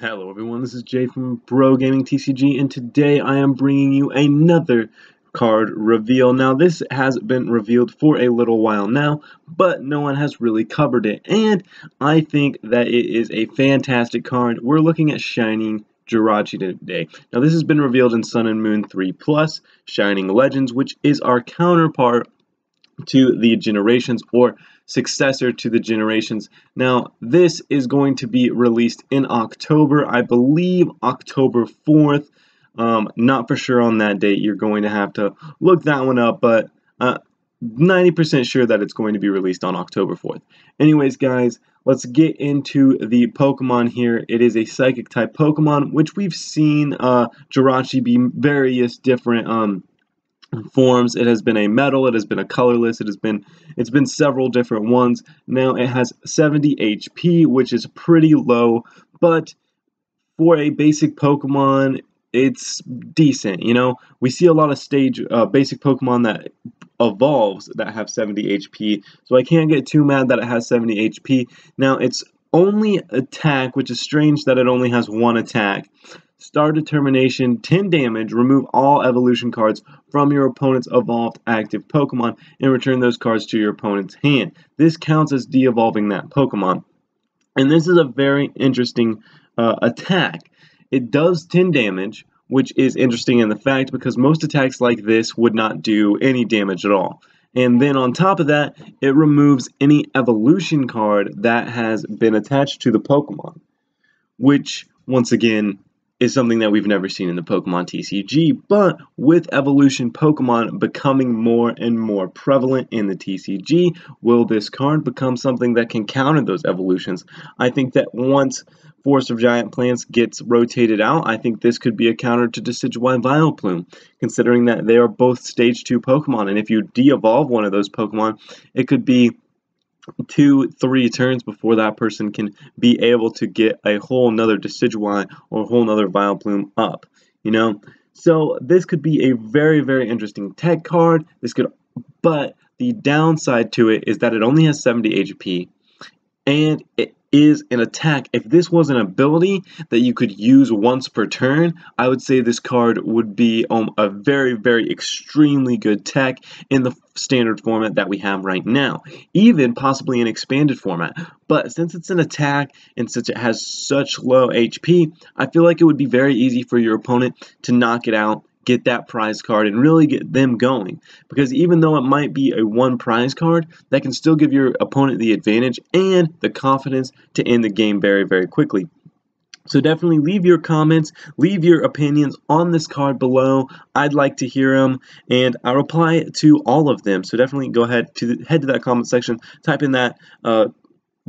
Hello everyone, this is Jay from Bro Gaming TCG and today I am bringing you another card reveal. Now this has been revealed for a little while now, but no one has really covered it and I think that it is a fantastic card. We're looking at Shining Jirachi today. Now this has been revealed in Sun and Moon 3 Plus, Shining Legends, which is our counterpart to the generations or successor to the generations. Now, this is going to be released in October, I believe October 4th. Um, not for sure on that date. You're going to have to look that one up, but 90% uh, sure that it's going to be released on October 4th. Anyways, guys, let's get into the Pokemon here. It is a Psychic type Pokemon, which we've seen uh, Jirachi be various different um, forms. It has been a metal, it has been a colorless, it has been it's been several different ones. Now it has 70 HP, which is pretty low, but for a basic Pokemon, it's decent. You know, we see a lot of stage uh, basic Pokemon that evolves that have 70 HP, so I can't get too mad that it has 70 HP. Now it's only attack, which is strange that it only has one attack. Star Determination, 10 damage, remove all evolution cards from your opponent's evolved active Pokemon and return those cards to your opponent's hand. This counts as de-evolving that Pokemon. And this is a very interesting uh, attack. It does 10 damage, which is interesting in the fact because most attacks like this would not do any damage at all. And then on top of that, it removes any evolution card that has been attached to the Pokemon, which once again is something that we've never seen in the Pokemon TCG, but with evolution Pokemon becoming more and more prevalent in the TCG, will this card become something that can counter those evolutions? I think that once Forest of Giant Plants gets rotated out, I think this could be a counter to Decidueye Vileplume, considering that they are both Stage 2 Pokemon, and if you de-evolve one of those Pokemon, it could be two, three turns before that person can be able to get a whole nother Decidueye or a whole nother Vileplume up, you know? So this could be a very, very interesting tech card. This could, but the downside to it is that it only has 70 HP, and it is an attack. If this was an ability that you could use once per turn, I would say this card would be um, a very, very extremely good tech in the standard format that we have right now, even possibly an expanded format. But since it's an attack and since it has such low HP, I feel like it would be very easy for your opponent to knock it out get that prize card and really get them going. Because even though it might be a one prize card, that can still give your opponent the advantage and the confidence to end the game very, very quickly. So definitely leave your comments, leave your opinions on this card below. I'd like to hear them, and I reply to all of them. So definitely go ahead to the, head to that comment section, type in that uh,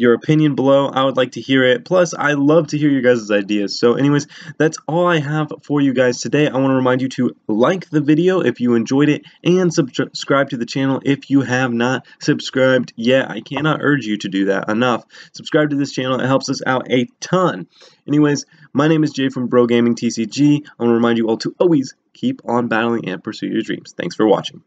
your opinion below. I would like to hear it. Plus, I love to hear your guys' ideas. So anyways, that's all I have for you guys today. I want to remind you to like the video if you enjoyed it and subscribe to the channel if you have not subscribed yet. I cannot urge you to do that enough. Subscribe to this channel. It helps us out a ton. Anyways, my name is Jay from Bro Gaming TCG. I want to remind you all to always keep on battling and pursue your dreams. Thanks for watching.